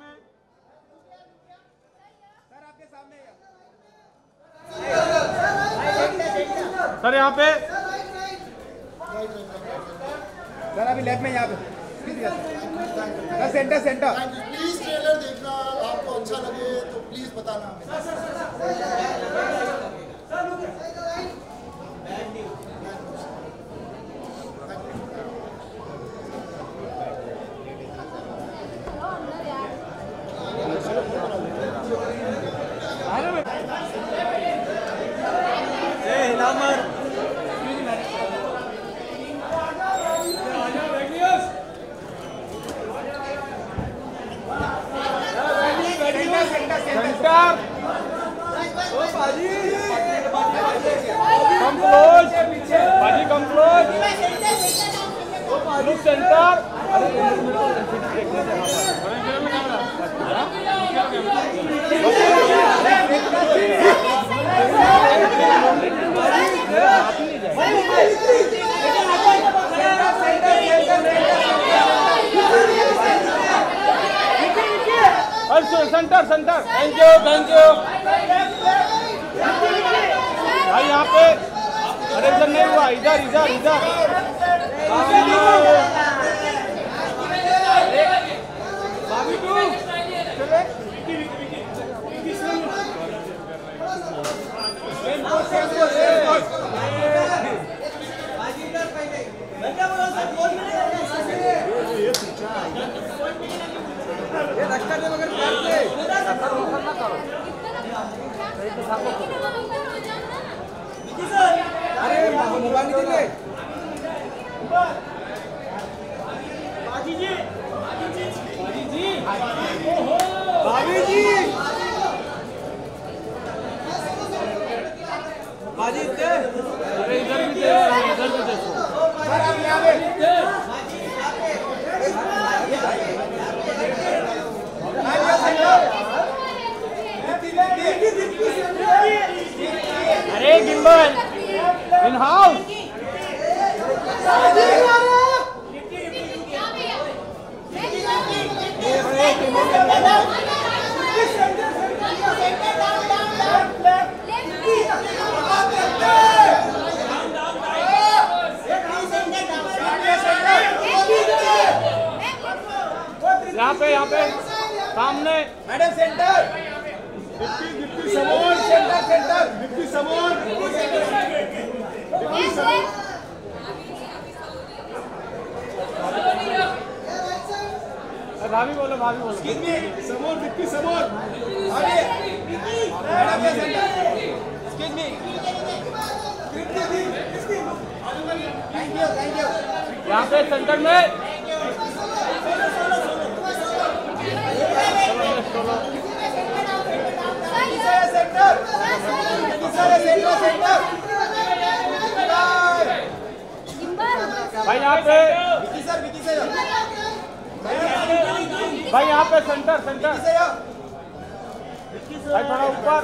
में। सर आपके सामने सर यहाँ पे। सर अभी लेफ़्ट में यहाँ पे। Centre centre. हाँ प्लीज़ ट्रेलर देखना आपको अच्छा लगे तो प्लीज़ बताना। कम क्लोज बाजी come close look centre centre centre thank you thank you भाई, यहाँ पे अरे इधर नहीं हुआ इधर इधर इधर। अरे इधर भी दे इधर भी देखो सर आप यहाँ अरे गिम्बल इन हाउस यहाँ पे यहाँ पे सामने। Madam centre. समोर सेंटर सेंटर। डिप्टी समोर अरे भाभी बोलो भाभी बोलो। समोर डिप्टी समोर। आगे। मैडम ये centre excuse me thank you thank you यहाँ पे सेंटर में। सेंटर सेंटर सेंटर भाई यहाँ पे विकी सर विकी सर भाई यहाँ पे सेंटर सेंटर भाई थोड़ा ऊपर।